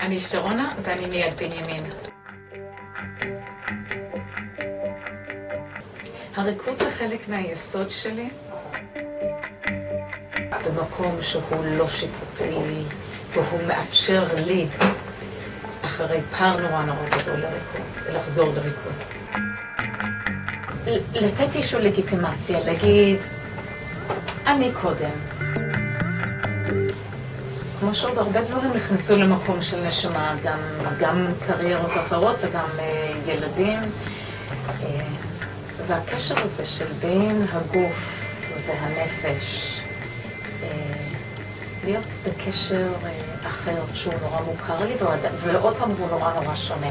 אני שרונה ואני מיד בנימין. הריקוד זה חלק מהיסוד שלי. במקום שהוא לא שיפוטי, והוא מאפשר לי, אחרי פער נורא נורא גדול לריקוד, לחזור לריקוד. לתת איזושהי לגיטימציה, להגיד, אני קודם. כמו שעוד הרבה דברים נכנסו למקום של נשמה, גם, גם קריירות אחרות וגם uh, ילדים. Uh, והקשר הזה של בין הגוף והנפש, uh, להיות בקשר uh, אחר שהוא נורא מוכר לי, ועוד פעם הוא נורא נורא שונה.